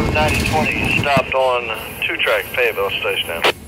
9020 stopped on two track Fayetteville, station now.